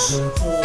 生活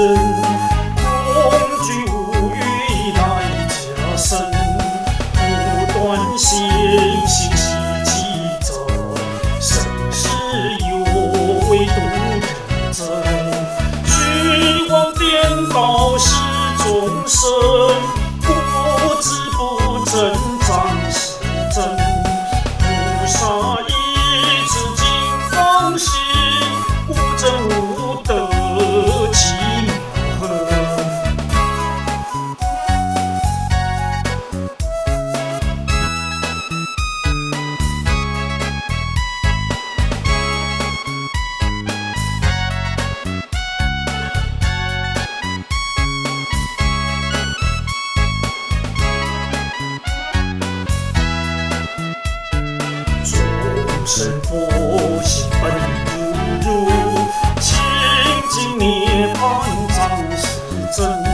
空居无语来佳身，不断星星起起走，生死有为度人生，虚妄颠倒是众生。幸福是本本如清净涅槃，真世真。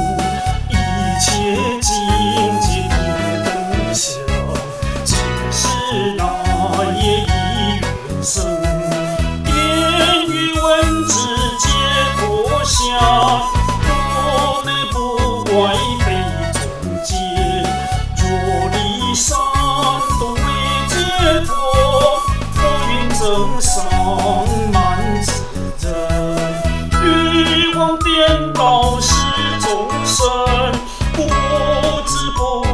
欲望颠倒是众生不知不